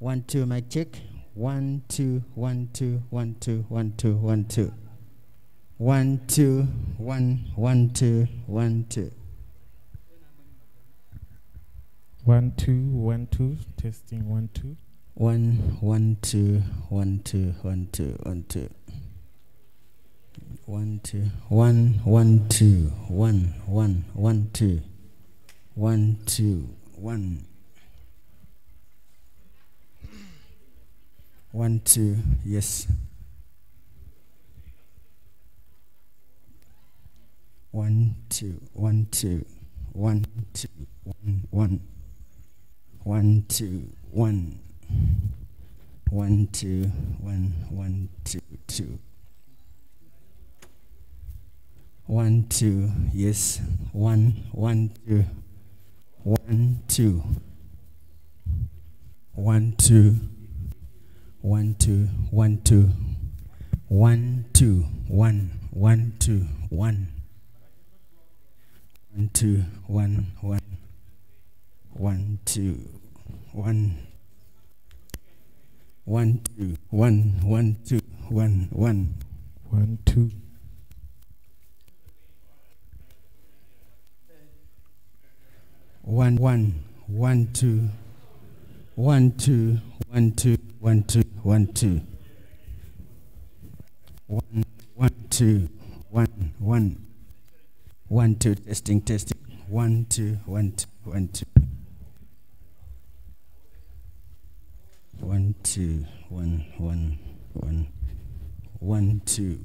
One, two, mic check. One, two, one, two, one, two, one, two, one, two. One, two, one, one, two, one, two. One, two, one, two, testing one, two. One, one, two, one, two, one, two, one, two. One, two, one, one, two, one, one, one, two. One, two, one. One, two, yes. One, two, one, two, one, two, one, one. One, two, one. One, two, one, one, two, two. One, two, yes. One, one, two. One, two. One, two. One, two, one, two. One, two, one, one, two, one. One, two, one, one. One, two, one. One, two, one, one, two, one, one. One, two. One, one, one, two. One, two, one, two, one, two, one, two. One, one, two, one, one. One, two, testing, testing. One, two, one, two, one, two. One, two, one, one, one. One, two.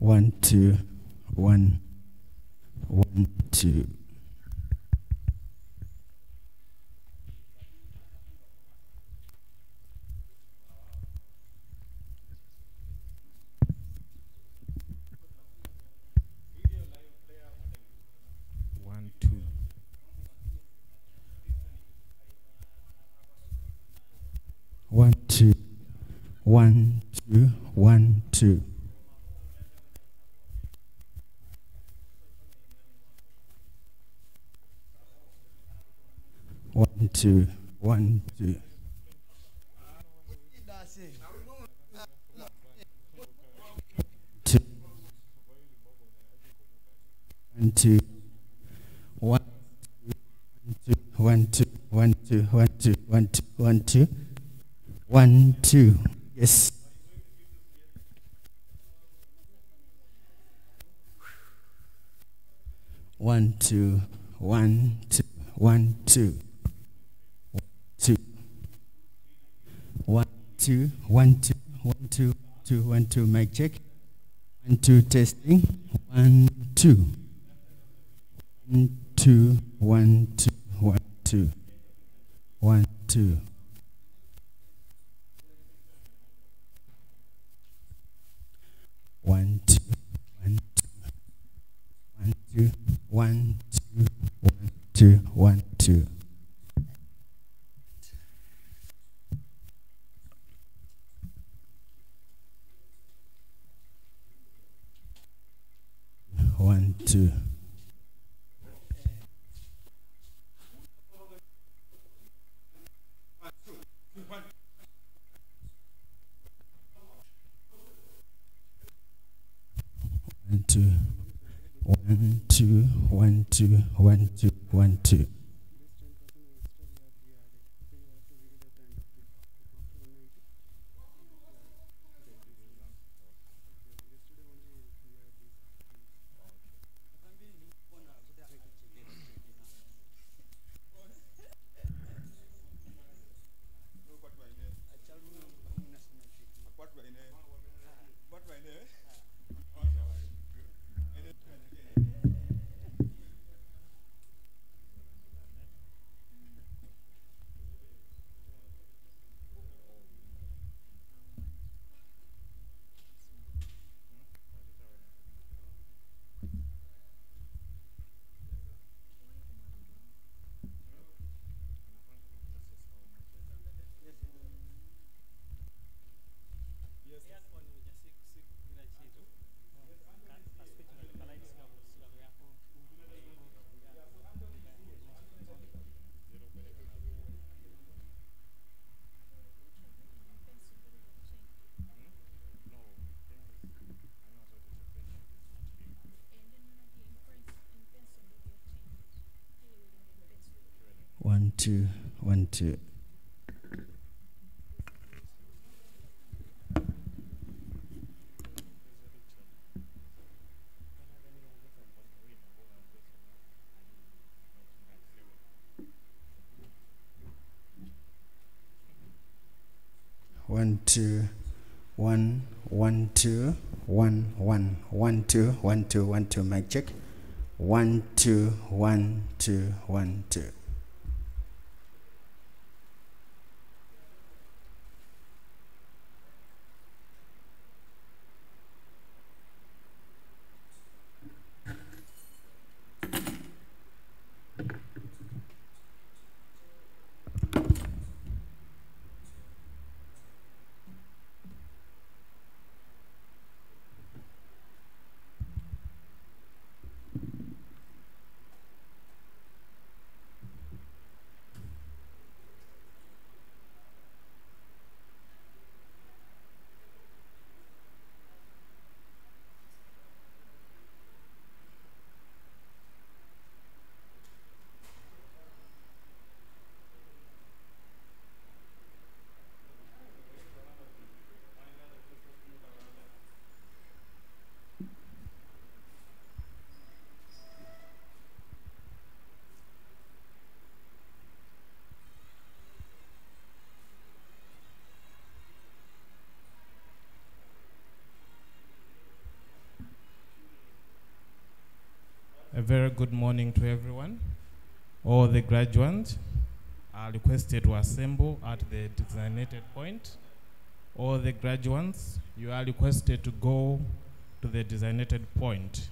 One, two, one, one, two. One, two. One, two, one, two, one. Two, one, two. One, two. One, two, one, two, one, two, one, two, one, two, one, two. One, two. Yes. One, two, one, two, one. Two. One, two, one, two, one, two, two, one, two, mic check. One, two, testing. One, two. One, two, one, two, one, two. One, two. One, two, one, two. One, two, one, two, one, two, one, two. One, two. One, two, one, two, one, two, one, two, one, two. One, two, one, one, two, one, one, one, two, one, two, one, two. Mic check. One, two, one, two, one, two. Very good morning to everyone. All the graduates are requested to assemble at the designated point. All the graduates, you are requested to go to the designated point.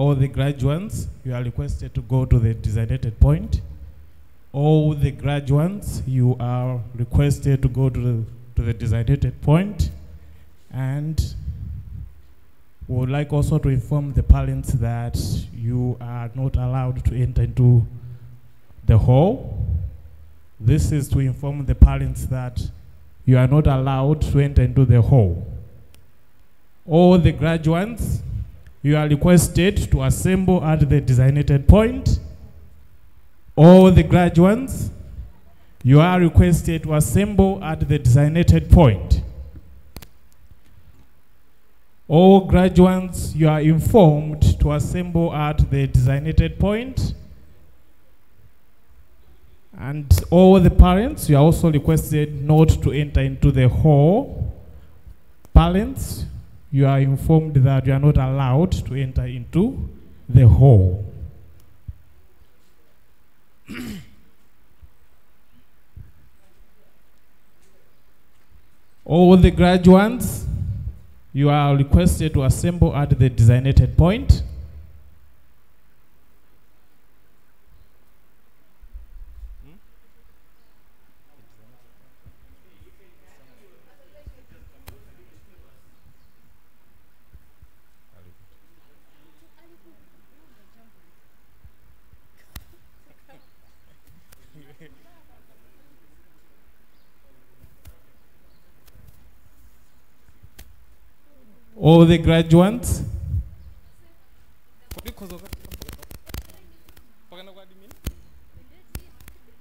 All the graduates, you are requested to go to the designated point. All the graduates, you are requested to go to the, to the designated point. And we would like also to inform the parents that you are not allowed to enter into the hall. This is to inform the parents that you are not allowed to enter into the hall. All the graduates, you are requested to assemble at the designated point. All the graduates, you are requested to assemble at the designated point. All graduates, you are informed to assemble at the designated point. And all the parents, you are also requested not to enter into the hall. Parents, you are informed that you are not allowed to enter into the hall. all the graduates, you are requested to assemble at the designated point. All the graduates,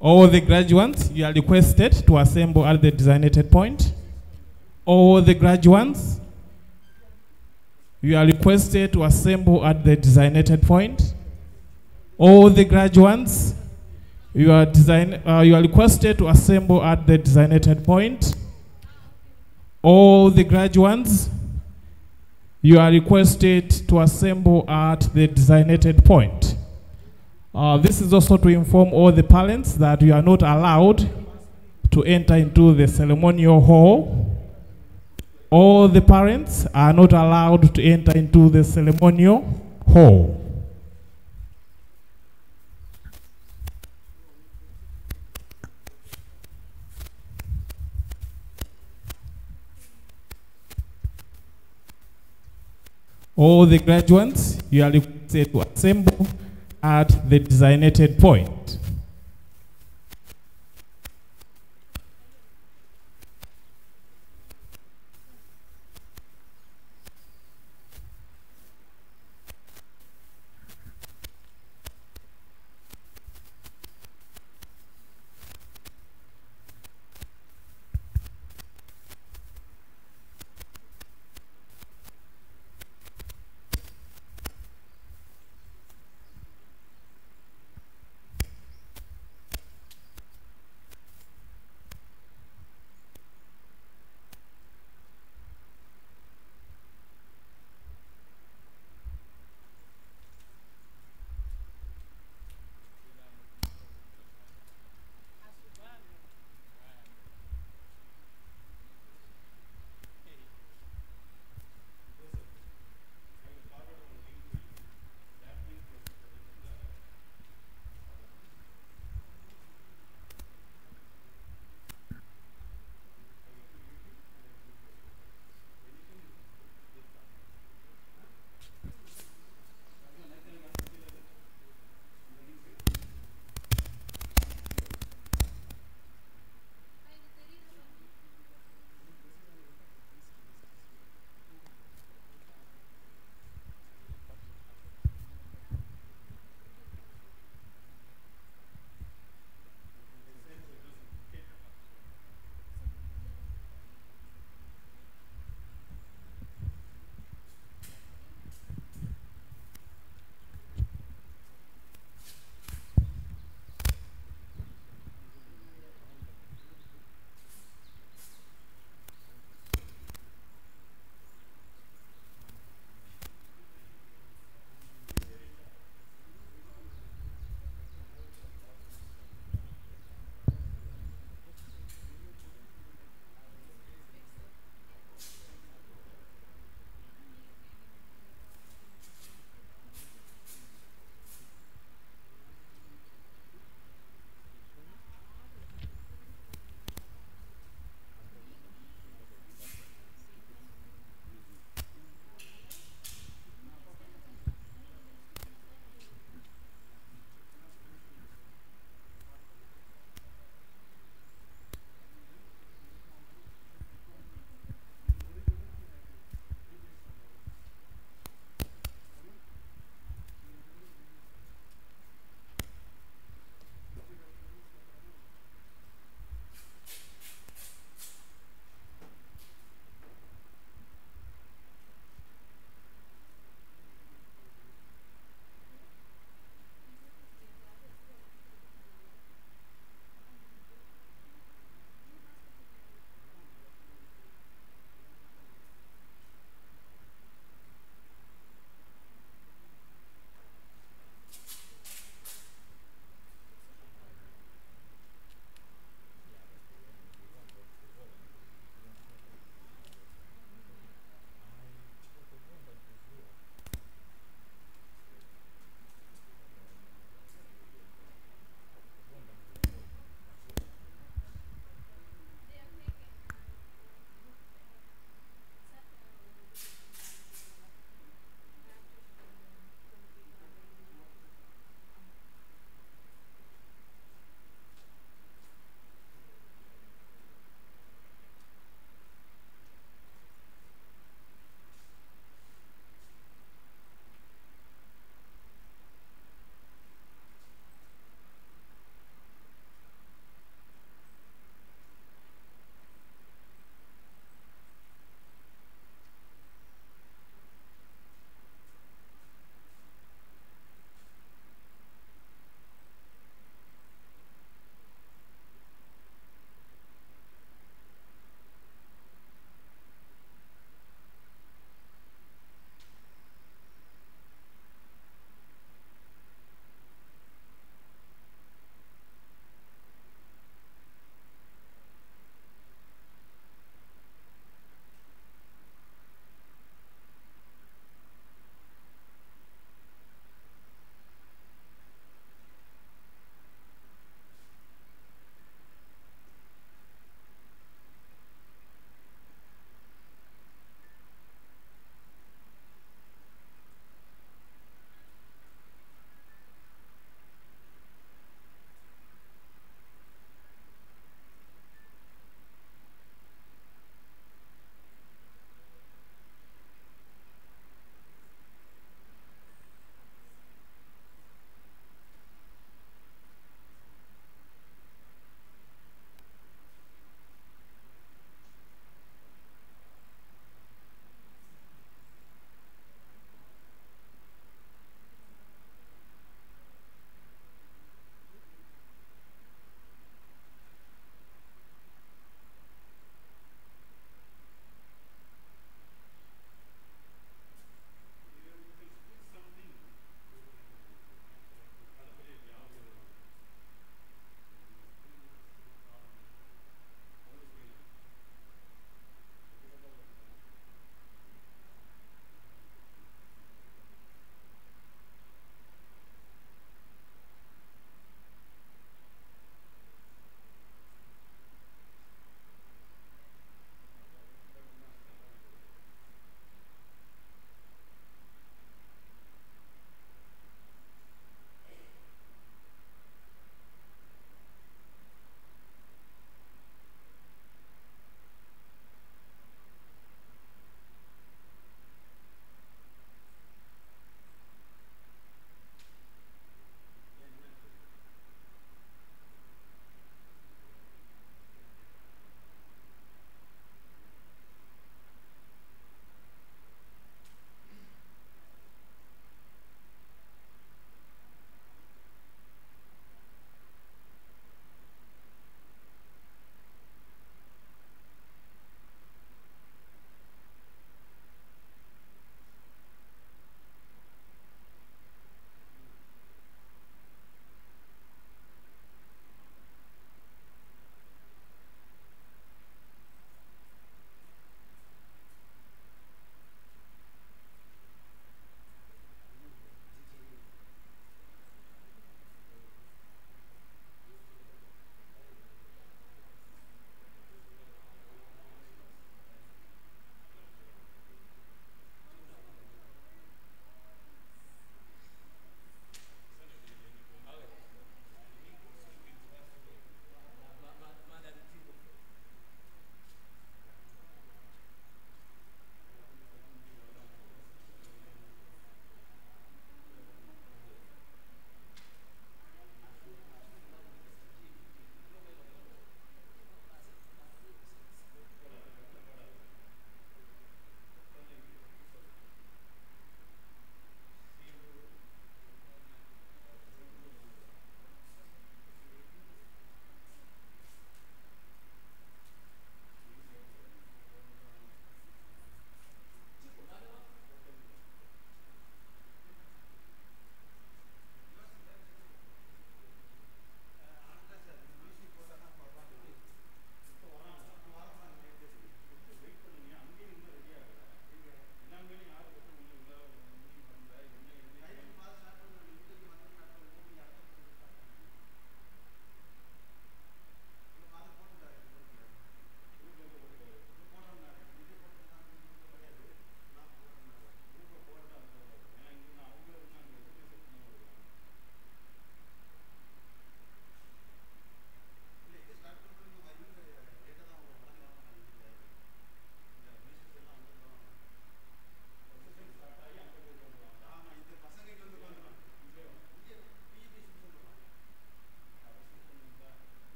all the graduates, you are requested to assemble at the designated point. All the graduates, you are requested to assemble at the designated point. All the graduates, you are, design, uh, you are requested to assemble at the designated point. All the graduates, you are requested to assemble at the designated point. Uh, this is also to inform all the parents that you are not allowed to enter into the ceremonial hall. All the parents are not allowed to enter into the ceremonial hall. All the graduates, you are requested to assemble at the designated point.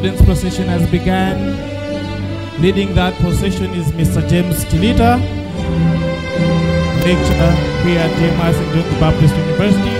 Students' procession has begun. Leading that procession is Mr. James Chilita, lecturer here at. John Baptist University.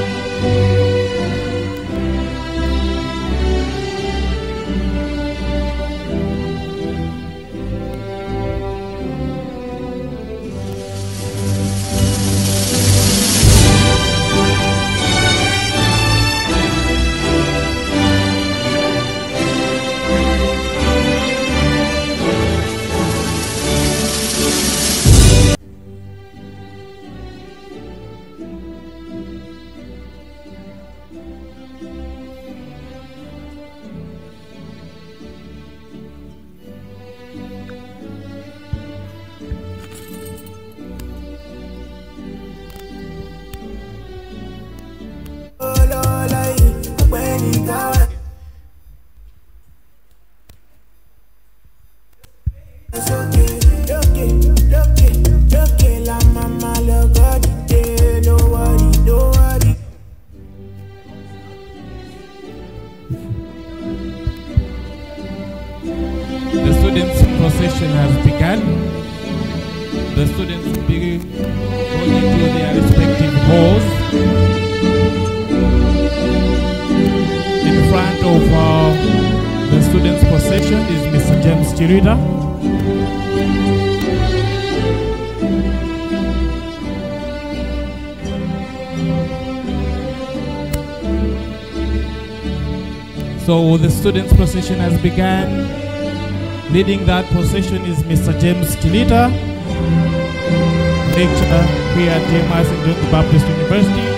So the students' procession has begun. Leading that procession is Mr. James Chilita, lecturer here at James St. John Baptist University.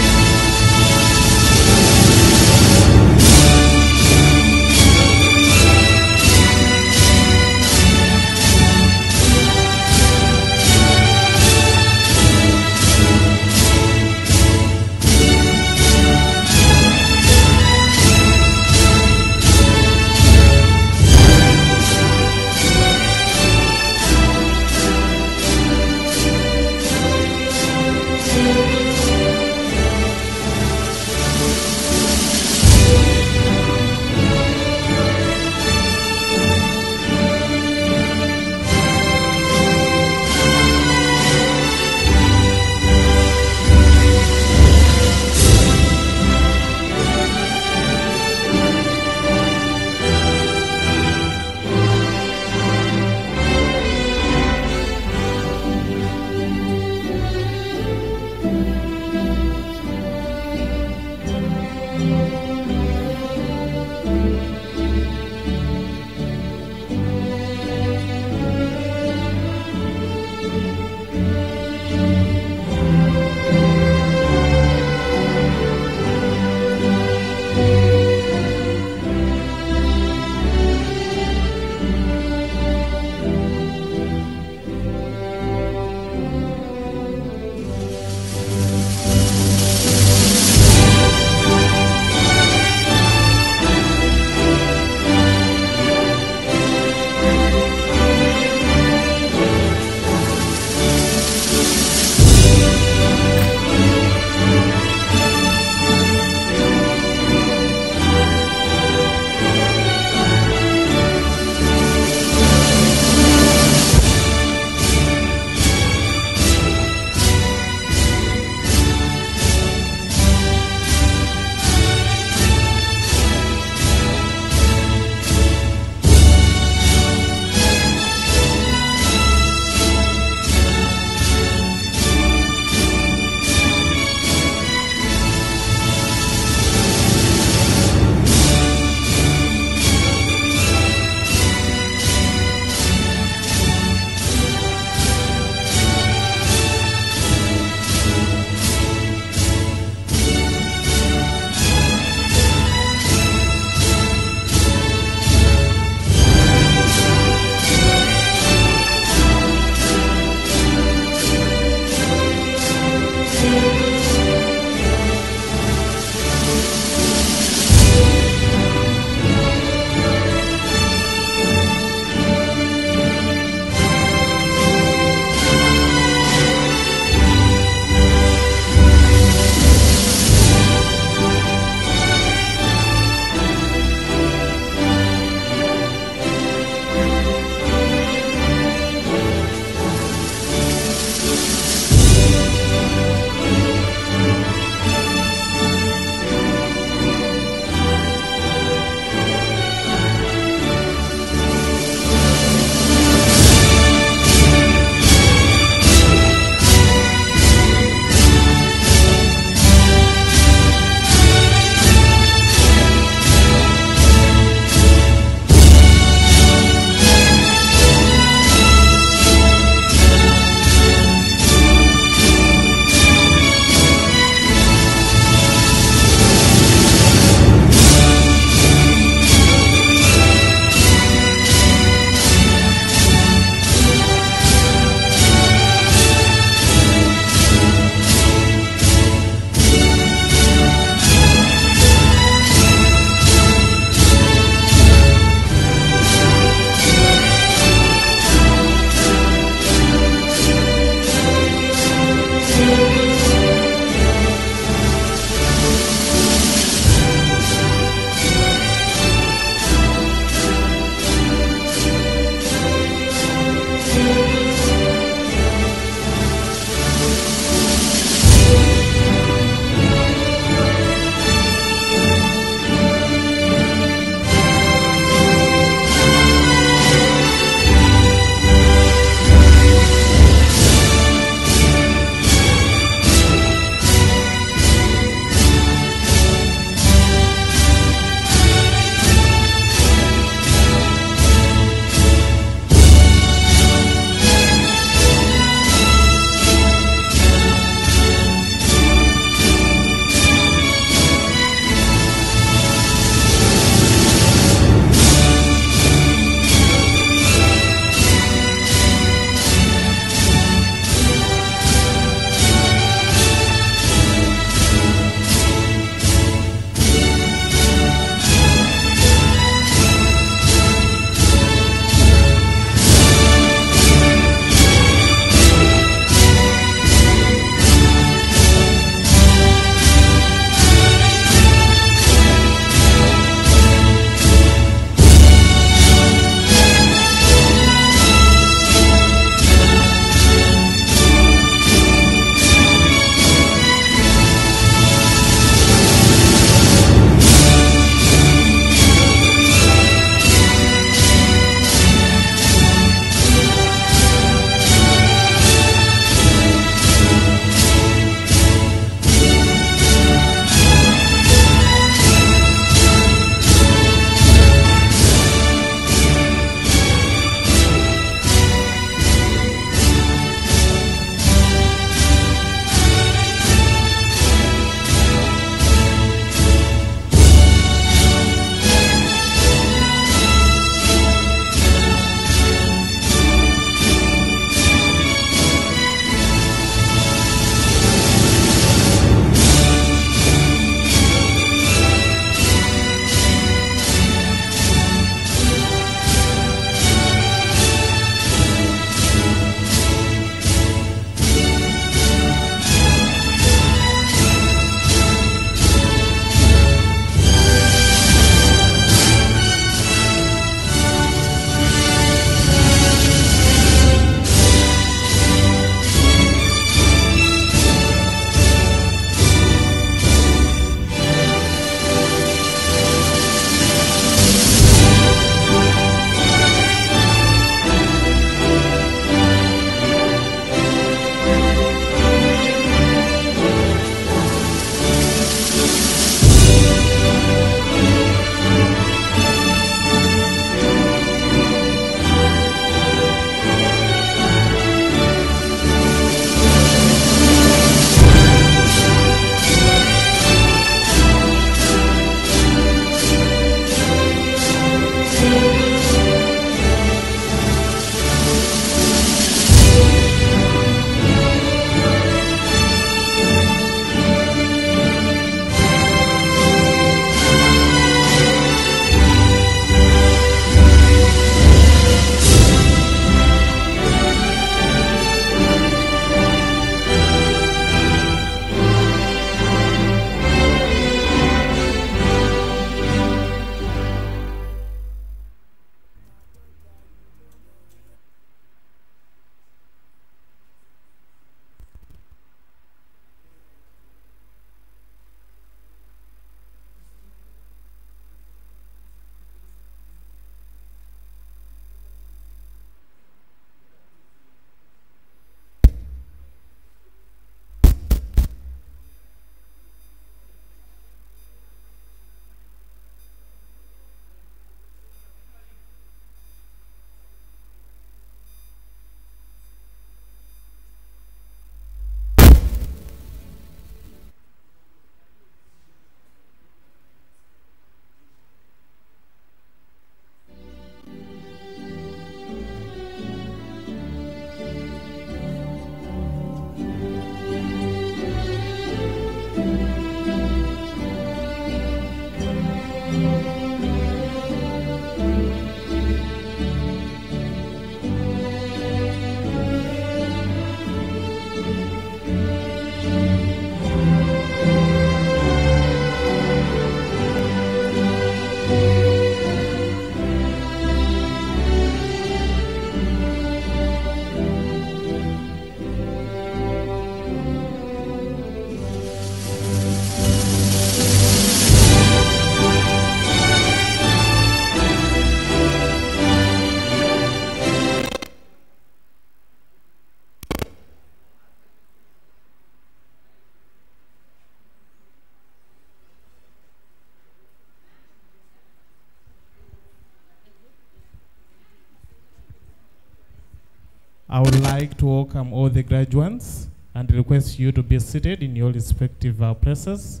I would like to welcome all the graduates and request you to be seated in your respective uh, places.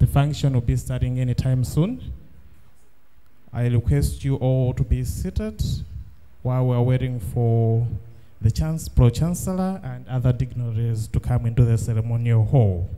The function will be starting anytime soon. I request you all to be seated while we're waiting for the chance, Pro Chancellor and other dignitaries to come into the ceremonial hall.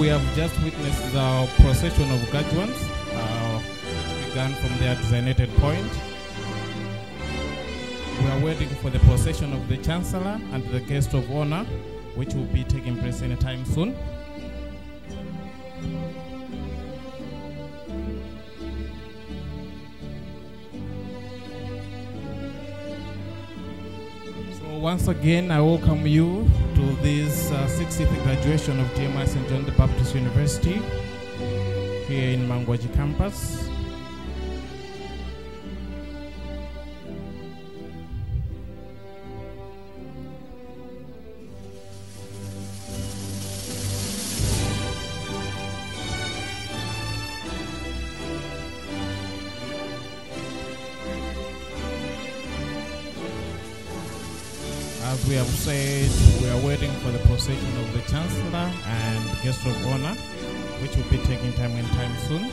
We have just witnessed the procession of graduates, uh, which began from their designated point. We are waiting for the procession of the Chancellor and the guest of honor, which will be taking place anytime soon. So once again, I welcome you to this uh, 60th graduation of DMI St. John the Baptist University here in Mangochi campus. As we have said, waiting for the procession of the Chancellor and guest of honor, which will be taking time and time soon.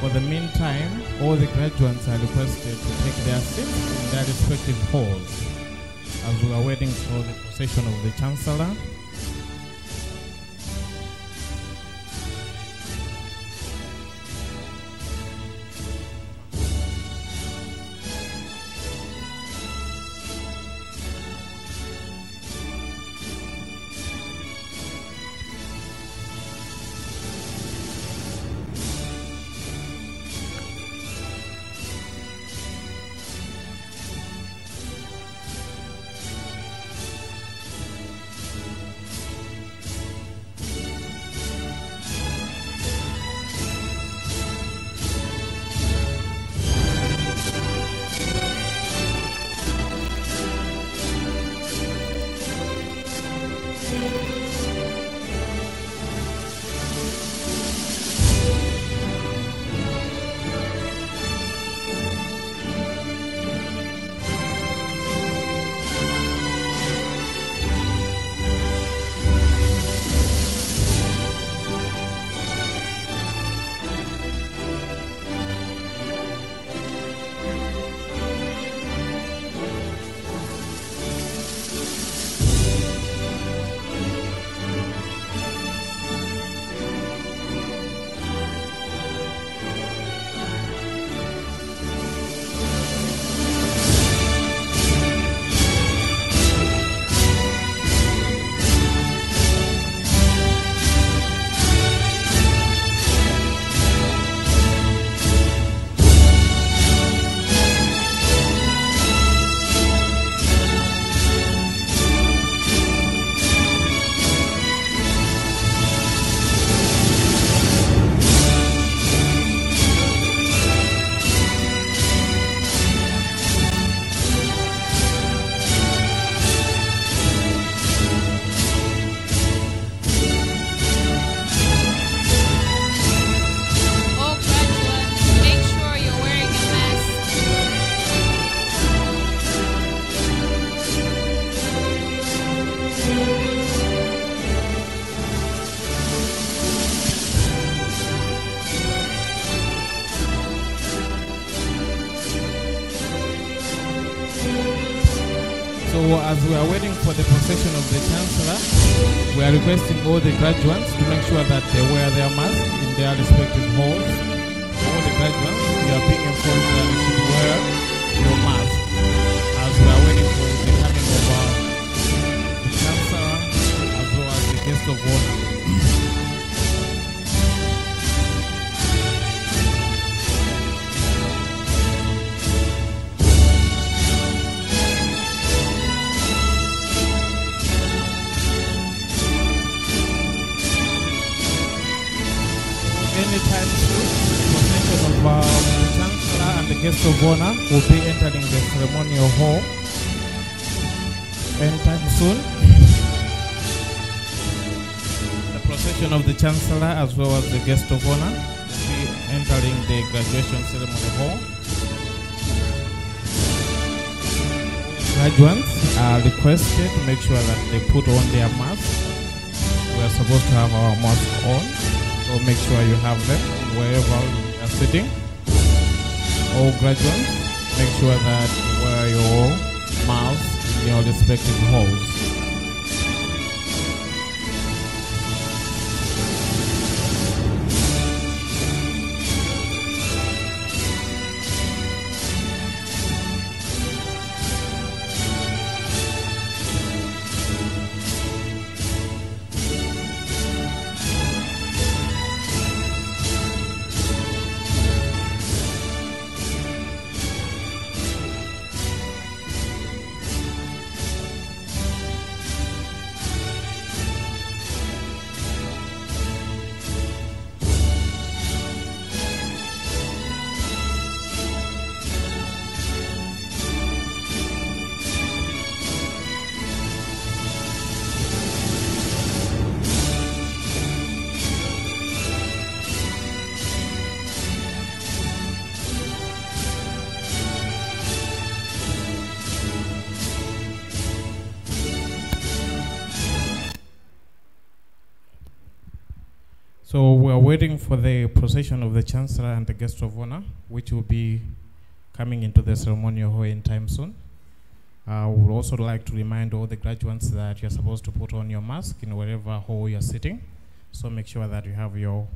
For the meantime, all the graduates are requested to take their seats in their respective halls as we are waiting for the procession of the Chancellor. Requesting the ceremonial hall anytime soon. The procession of the Chancellor as well as the guest of honor will be entering the graduation ceremony hall. Graduates are requested to make sure that they put on their mask. We are supposed to have our mask on. So make sure you have them wherever you are sitting. All graduates, make sure that you wear your mask in your respective halls. Procession of the Chancellor and the guest of honor, which will be coming into the ceremonial hall in time soon. Uh, I would also like to remind all the graduates that you're supposed to put on your mask in wherever hall you're sitting. So make sure that you have your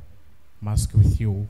mask with you.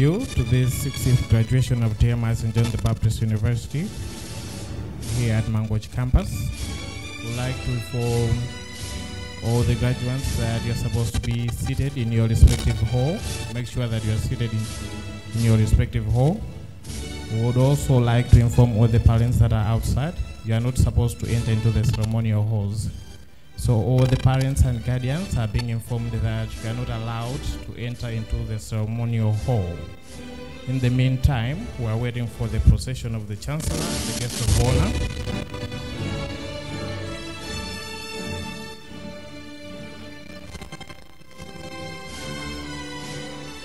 You to this 60th graduation of DMI St. John the Baptist University here at Mangochi campus. We'd like to inform all the graduates that you're supposed to be seated in your respective hall. Make sure that you're seated in, in your respective hall. We would also like to inform all the parents that are outside. You are not supposed to enter into the ceremonial halls. So all the parents and guardians are being informed that you are not allowed to enter into the ceremonial hall. In the meantime, we are waiting for the procession of the Chancellor and the guest of honor.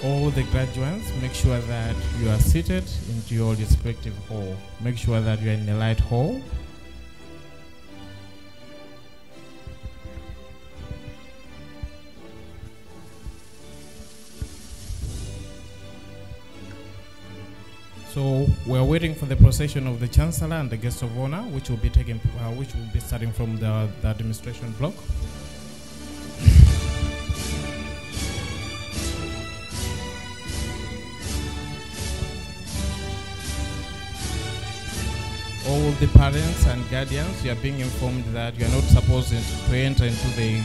All the graduates, make sure that you are seated into your respective hall. Make sure that you are in the light hall. So we're waiting for the procession of the chancellor and the guests of honor, which will be taking, uh, which will be starting from the, the administration block. All the parents and guardians, you are being informed that you are not supposed to enter into the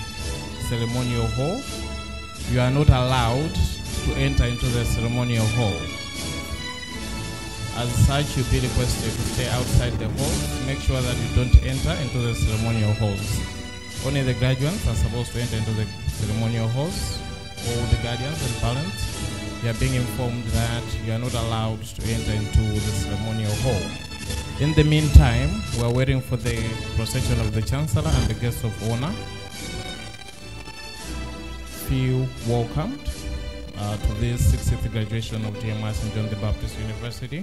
ceremonial hall. You are not allowed to enter into the ceremonial hall. As such, you'll be requested to stay outside the halls. Make sure that you don't enter into the ceremonial halls. Only the graduates are supposed to enter into the ceremonial halls. All the guardians and parents, you are being informed that you are not allowed to enter into the ceremonial hall. In the meantime, we are waiting for the procession of the Chancellor and the guests of honor. Feel welcomed Uh, to this 60th graduation of DMI St. John the Baptist University.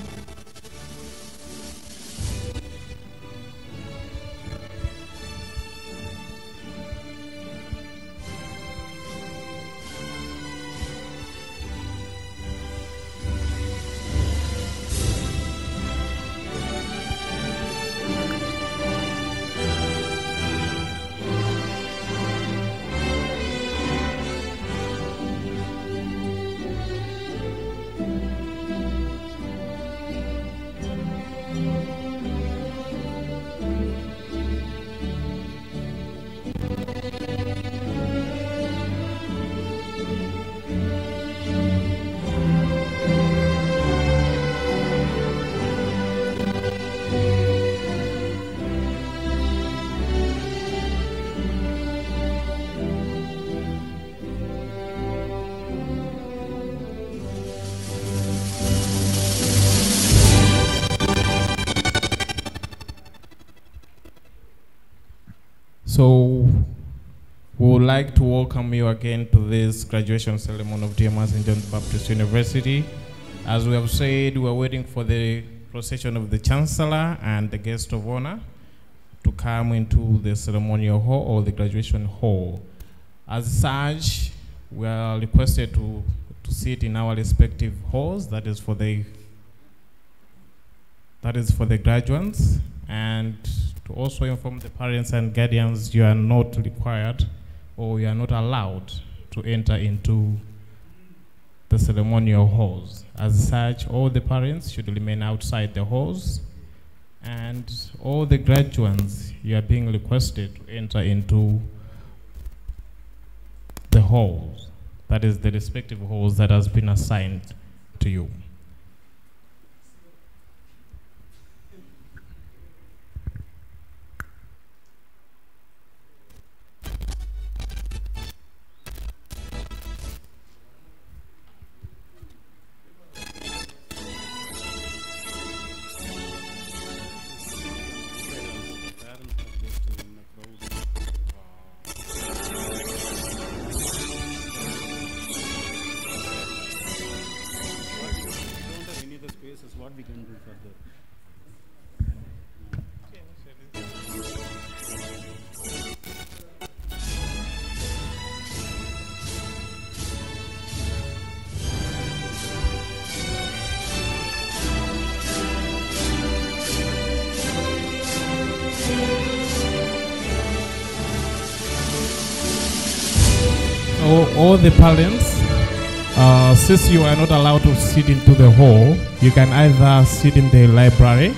Like to welcome you again to this graduation ceremony of DMI and John Baptist University. As we have said, we are waiting for the procession of the Chancellor and the guest of honor to come into the ceremonial hall or the graduation hall. As such, we are requested to, to sit in our respective halls, that is for the that is for the graduates and to also inform the parents and guardians you are not required or you are not allowed to enter into the ceremonial halls. As such, all the parents should remain outside the halls and all the graduates you are being requested to enter into the halls. That is the respective halls that has been assigned to you. The parents Uh, since you are not allowed to sit into the hall, you can either sit in the library.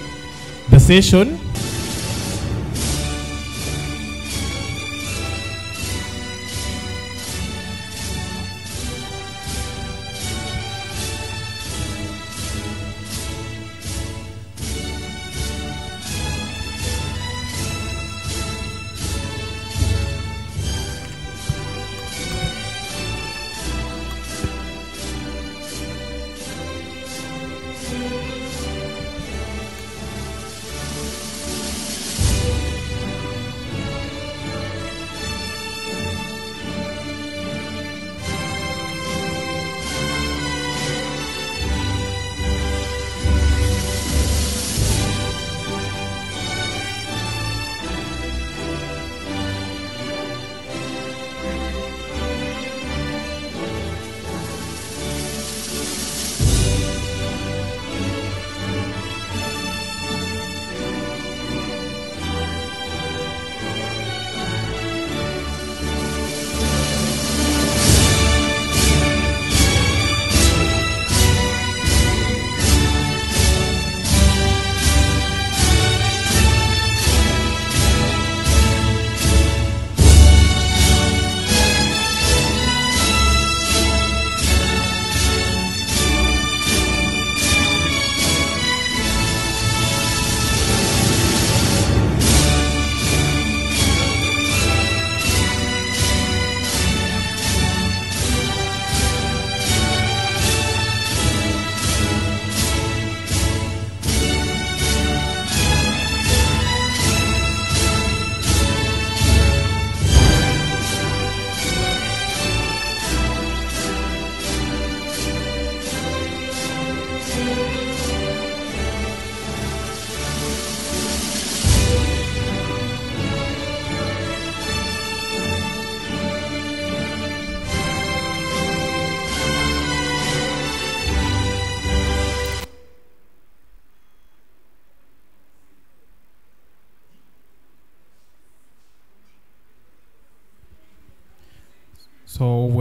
The session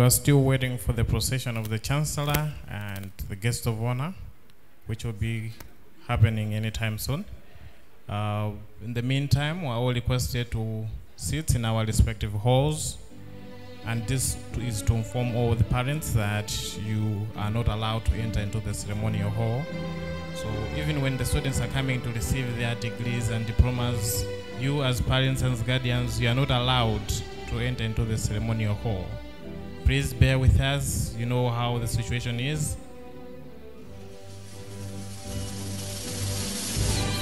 We're still waiting for the procession of the Chancellor and the guest of honor, which will be happening anytime soon. Uh, in the meantime, we're all requested to sit in our respective halls, and this is to inform all the parents that you are not allowed to enter into the ceremonial hall. So even when the students are coming to receive their degrees and diplomas, you as parents and guardians, you are not allowed to enter into the ceremonial hall. Please bear with us. You know how the situation is.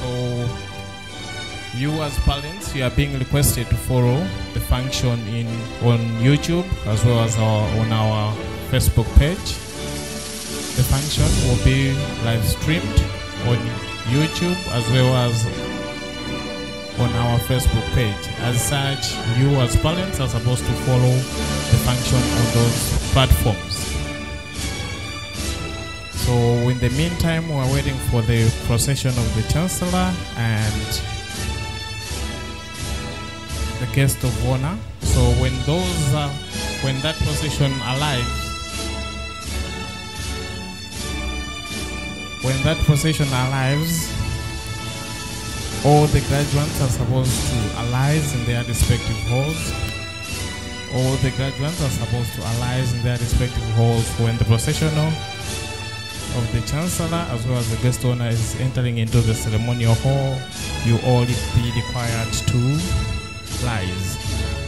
So, you as parents, you are being requested to follow the function in on YouTube as well as our, on our Facebook page. The function will be live streamed on YouTube as well as on our Facebook page. As such, you as parents are supposed to follow the function on those platforms. So in the meantime, we're waiting for the procession of the Chancellor and the guest of honor. So when those, uh, when that procession arrives, when that procession arrives, all the graduates are supposed to arise in their respective halls. All the graduates are supposed to arise in their respective halls when the processional of the chancellor as well as the guest owner is entering into the ceremonial hall. You all be required to rise.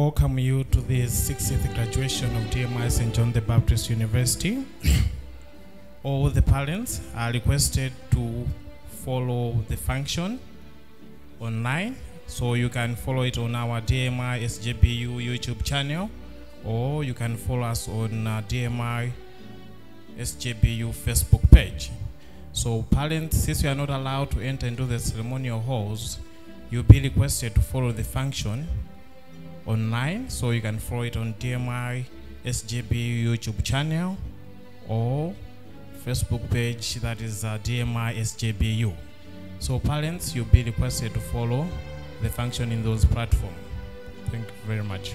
Welcome you to the 60th graduation of DMI St. John the Baptist University. All the parents are requested to follow the function online. So you can follow it on our DMI SJBU YouTube channel or you can follow us on uh, DMI SJBU Facebook page. So parents, since you are not allowed to enter into the ceremonial halls, you'll be requested to follow the function online. So you can follow it on DMI SJB YouTube channel or Facebook page that is uh, DMI SJBU. So parents, you'll be requested to follow the function in those platforms. Thank you very much.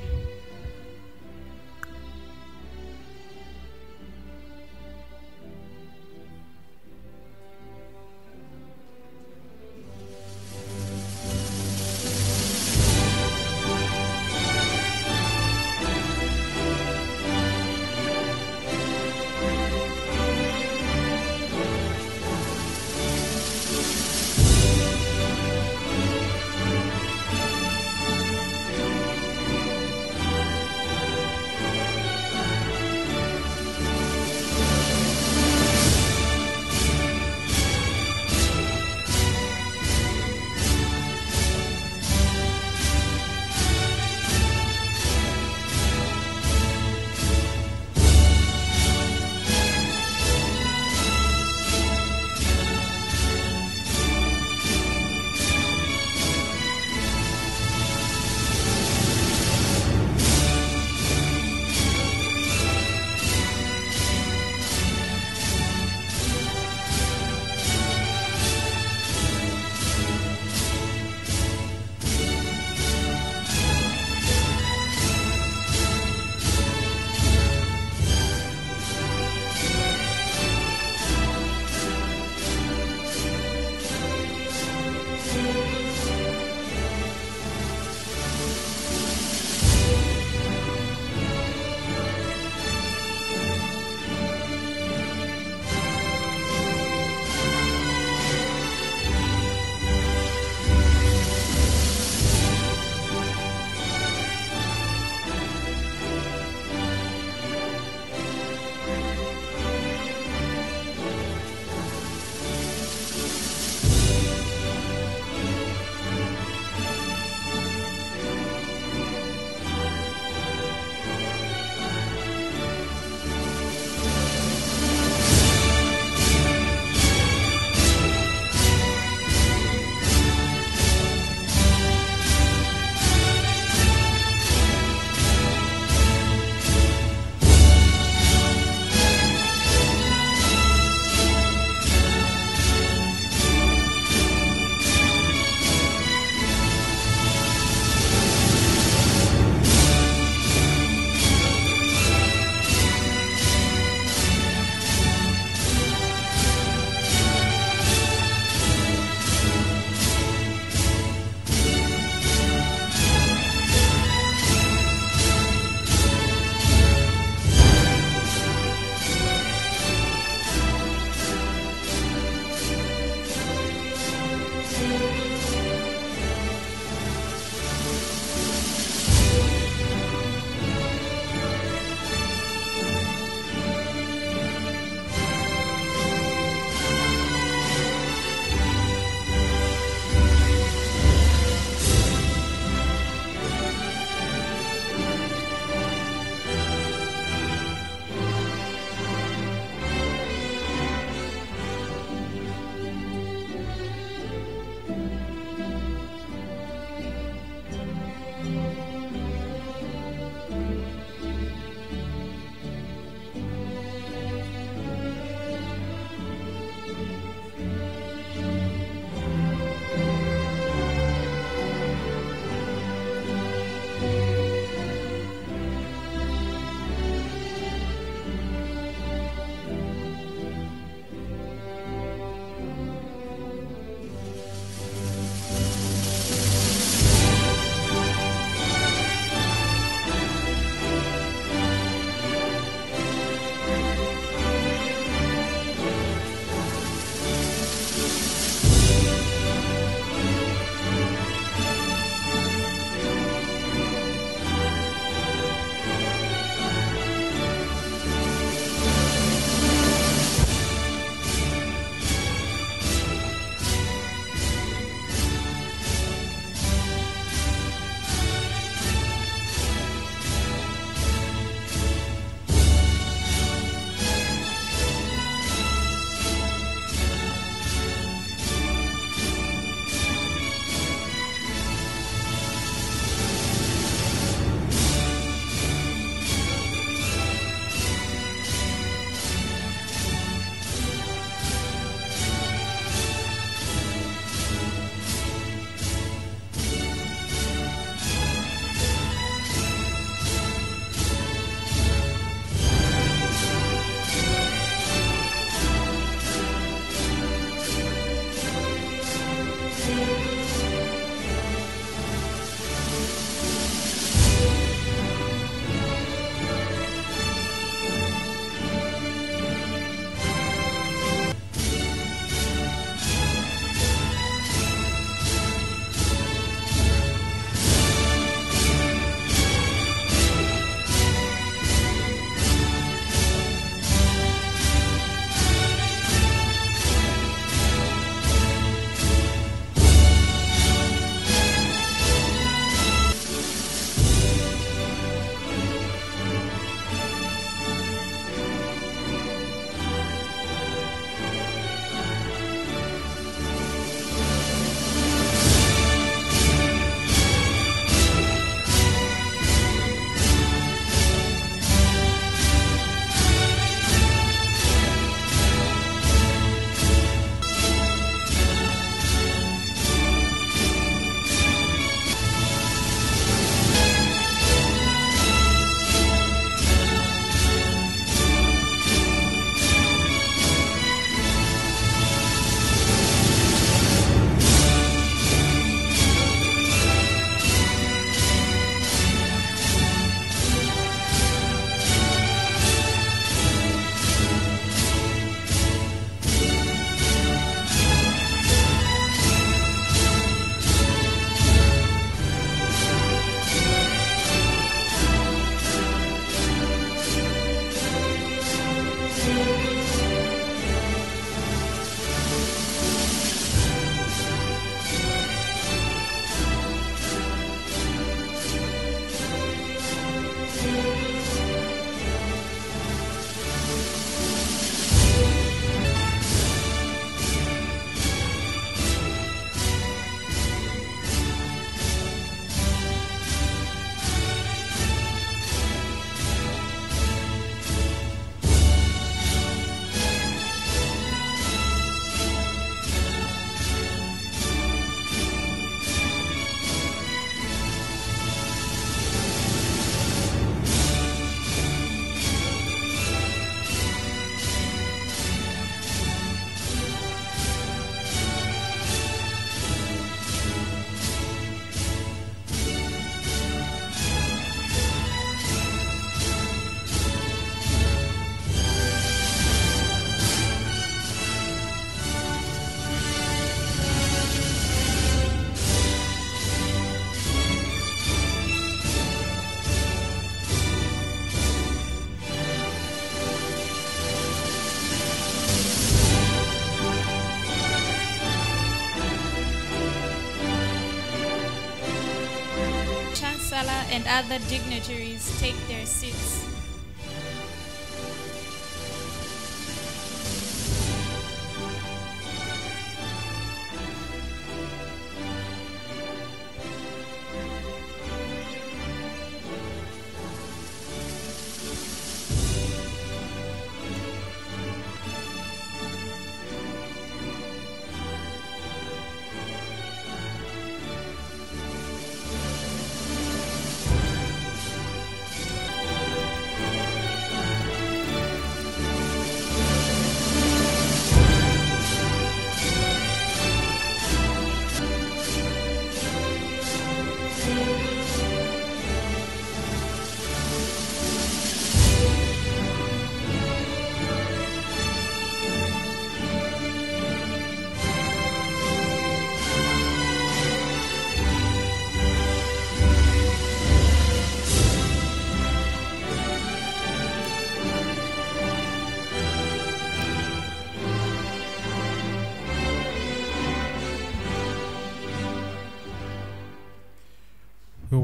And other dignitaries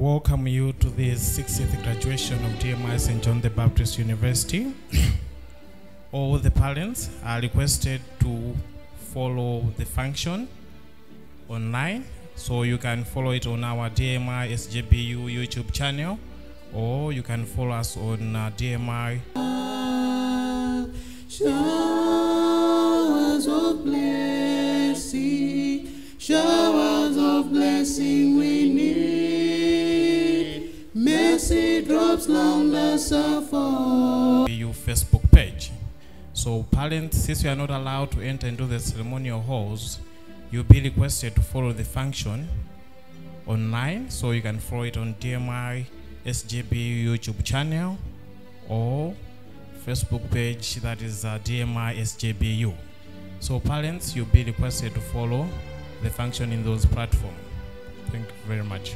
welcome you to the 60th graduation of DMI St. John the Baptist University. All the parents are requested to follow the function online. So you can follow it on our DMI SJBU YouTube channel or you can follow us on uh, DMI Showers of blessing, showers of blessing Drops long the suffer. BU Facebook page. So parents, since you are not allowed to enter into the ceremonial halls, you'll be requested to follow the function online. So you can follow it on DMI SJB YouTube channel or Facebook page that is uh, DMI SJBU. So parents, you'll be requested to follow the function in those platforms. Thank you very much.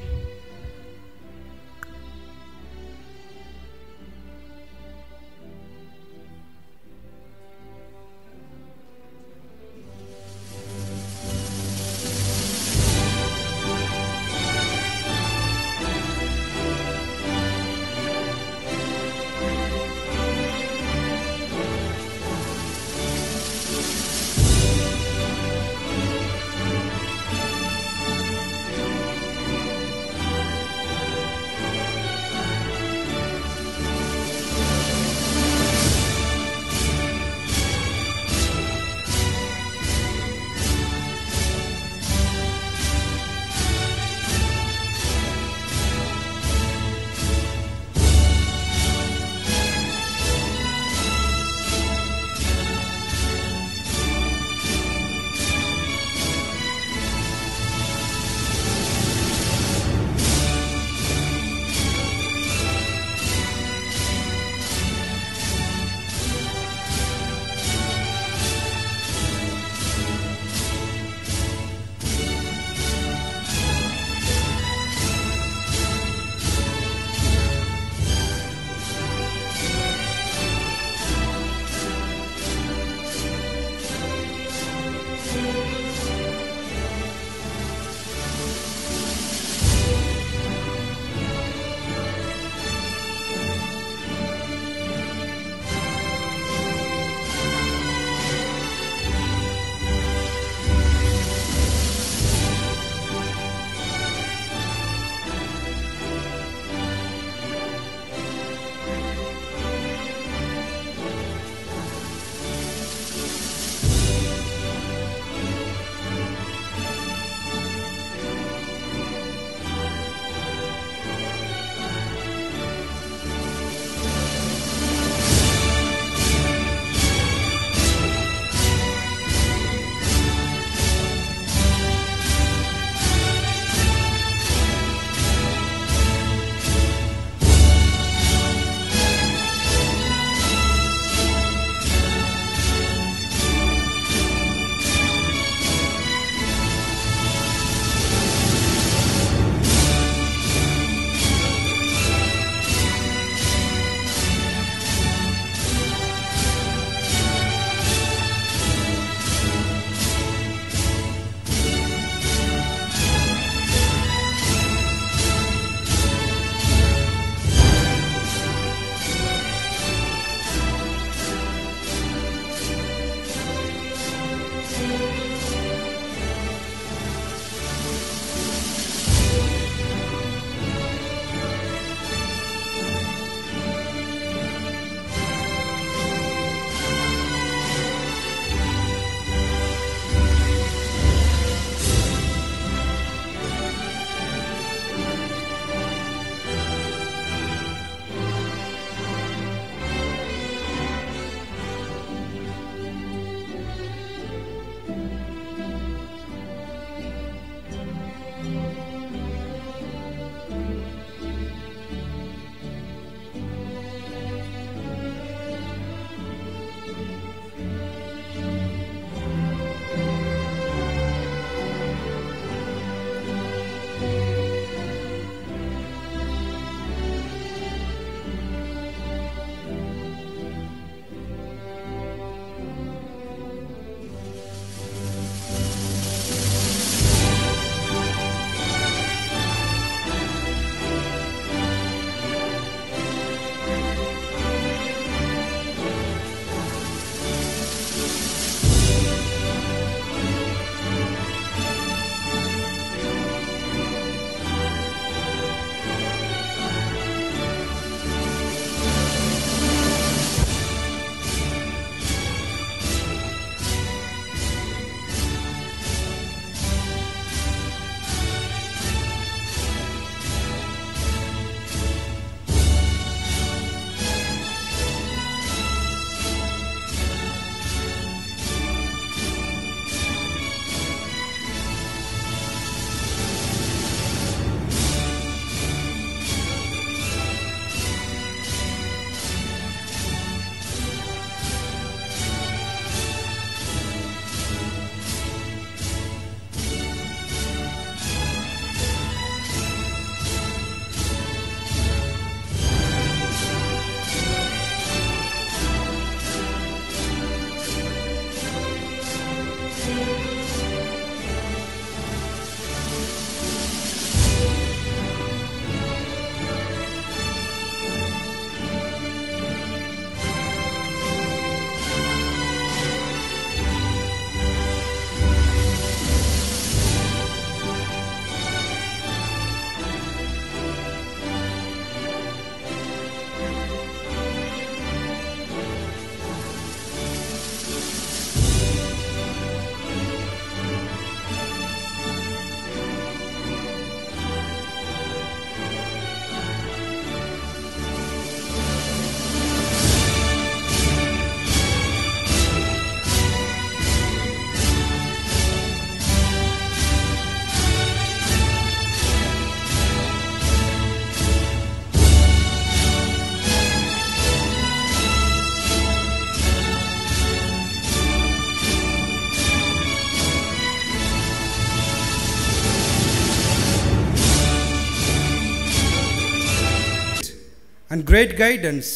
Great guidance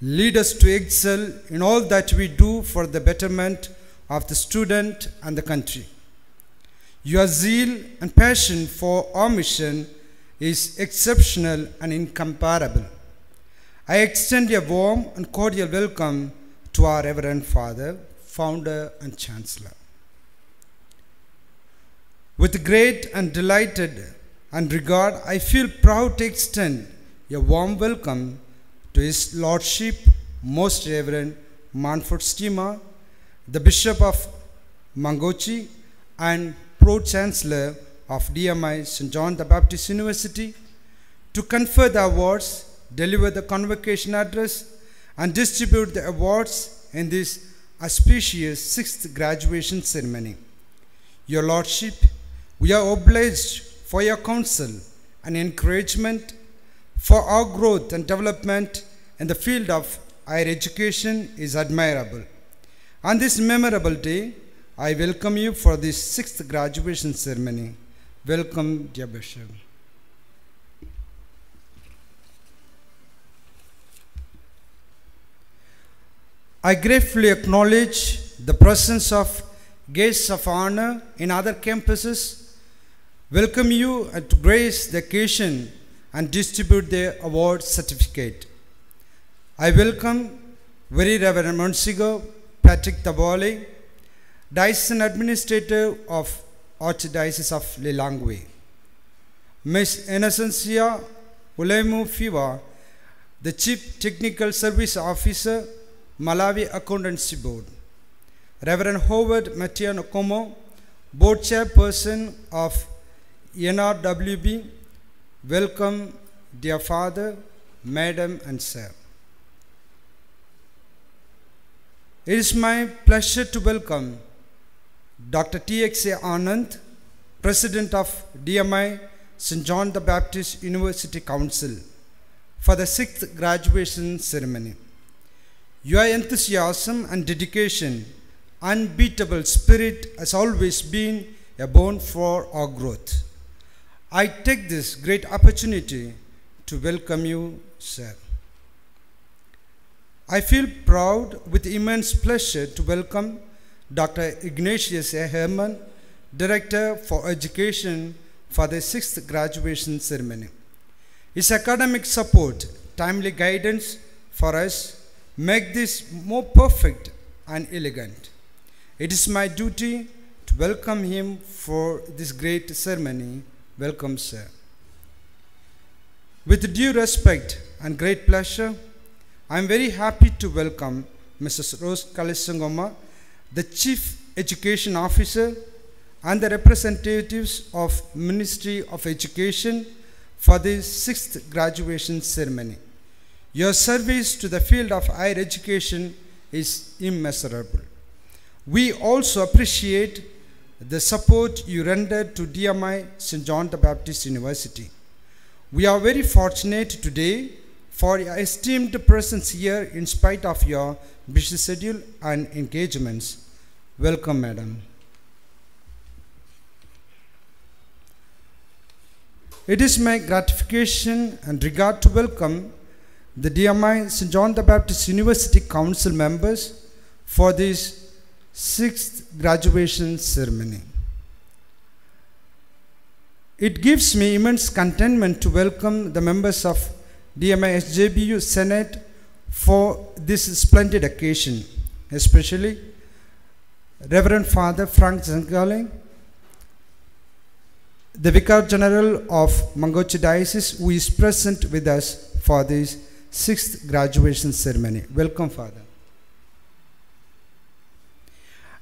lead us to excel in all that we do for the betterment of the student and the country. Your zeal and passion for our mission is exceptional and incomparable. I extend a warm and cordial welcome to our Reverend Father, Founder and Chancellor. With great and delighted and regard, I feel proud to extend a warm welcome to His Lordship, Most Reverend Montfort Stima, the Bishop of Mangochi and Pro Chancellor of DMI St. John the Baptist University to confer the awards, deliver the convocation address, and distribute the awards in this auspicious sixth graduation ceremony. Your Lordship, we are obliged for your counsel and encouragement for our growth and development in the field of higher education is admirable. On this memorable day, I welcome you for this sixth graduation ceremony. Welcome, dear Bishop. I gratefully acknowledge the presence of guests of honor in other campuses. Welcome you to grace the occasion and distribute the award certificate. I welcome very Reverend Monsignor Patrick Tabole, Diocesan Administrator of Archdiocese of Lilongwe, Ms. Innocencia Ulemu the Chief Technical Service Officer, Malawi Accountancy Board, Reverend Howard Matian Okomo, Board Chairperson of NRWB, welcome, dear Father, Madam, and Sir. It is my pleasure to welcome Dr. T.X.A. Anand, President of DMI St. John the Baptist University Council, for the sixth graduation ceremony. Your enthusiasm and dedication, unbeatable spirit has always been a bone for our growth. I take this great opportunity to welcome you, sir. I feel proud with immense pleasure to welcome Dr. Ignatius A. Herman, Director for Education for the sixth graduation ceremony. His academic support, timely guidance for us make this more perfect and elegant. It is my duty to welcome him for this great ceremony. Welcome, sir. With due respect and great pleasure, I am very happy to welcome Mrs. Rose Kalisangoma, the Chief Education Officer and the representatives of Ministry of Education for the sixth graduation ceremony. Your service to the field of higher education is immeasurable. We also appreciate the support you rendered to DMI St. John the Baptist University. We are very fortunate today for your esteemed presence here in spite of your busy schedule and engagements. Welcome, madam. It is my gratification and regard to welcome the DMI St. John the Baptist University Council members for this sixth graduation ceremony. It gives me immense contentment to welcome the members of DMI SJBU Senate for this splendid occasion, especially Reverend Father Frank Zangale, the Vicar General of Mangochi Diocese, who is present with us for this sixth graduation ceremony. Welcome, Father.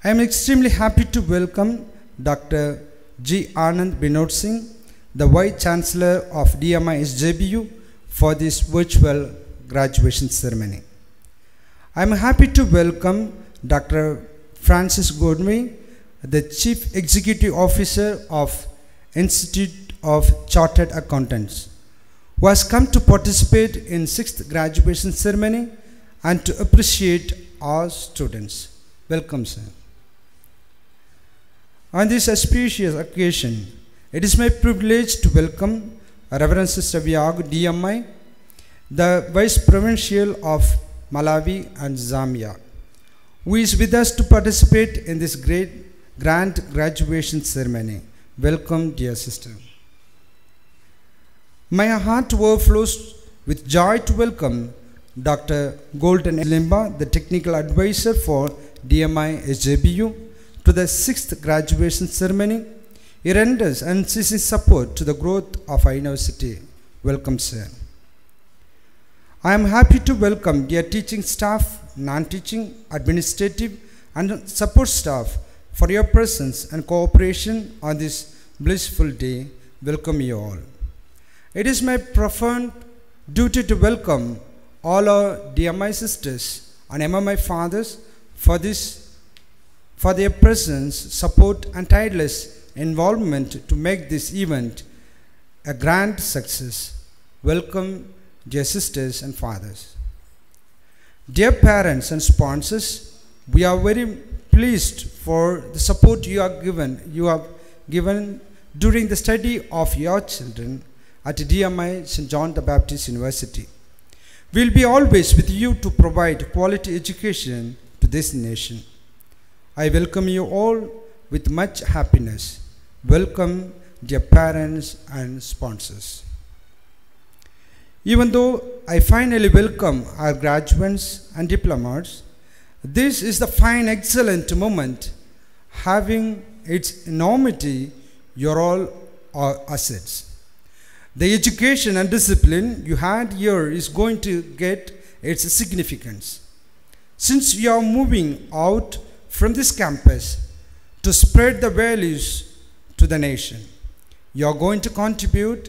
I am extremely happy to welcome Dr. G. Anand Binod Singh, the Vice Chancellor of DMI SJBU, for this virtual graduation ceremony. I am happy to welcome Dr. Francis Godway, the Chief Executive Officer of Institute of Chartered Accountants, who has come to participate in sixth graduation ceremony and to appreciate our students. Welcome, sir. On this auspicious occasion, it is my privilege to welcome Reverend Sister Viag DMI, the Vice Provincial of Malawi and Zambia, who is with us to participate in this great grand graduation ceremony. Welcome, dear sister. My heart overflows with joy to welcome Dr. Golden Limba, the technical advisor for DMI SJBU, to the sixth graduation ceremony. He renders unceasing support to the growth of our university. Welcome, sir. I am happy to welcome dear teaching staff, non-teaching, administrative, and support staff for your presence and cooperation on this blissful day. Welcome you all. It is my profound duty to welcome all our DMI sisters and MMI fathers for this for their presence, support and tireless involvement to make this event a grand success. Welcome dear sisters and fathers. Dear parents and sponsors, we are very pleased for the support you are given you have given during the study of your children at DMI St. John the Baptist University. We'll be always with you to provide quality education to this nation. I welcome you all with much happiness. Welcome, dear parents and sponsors. Even though I finally welcome our graduates and diplomats, this is the fine, excellent moment having its enormity, you're all our assets. The education and discipline you had here is going to get its significance. Since you are moving out from this campus to spread the values to the nation, you are going to contribute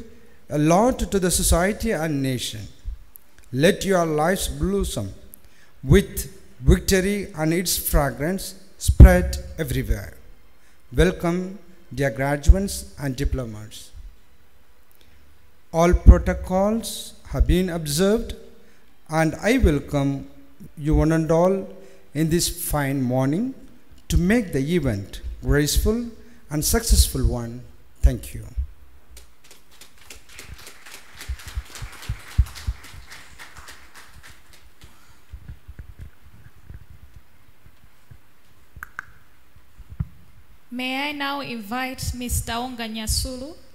a lot to the society and nation. Let your lives blossom with victory and its fragrance spread everywhere. Welcome, dear graduates and diplomats. All protocols have been observed, and I welcome you one and all in this fine morning to make the event graceful and successful one. Thank you. May I now invite Mr. Onga Nyasulu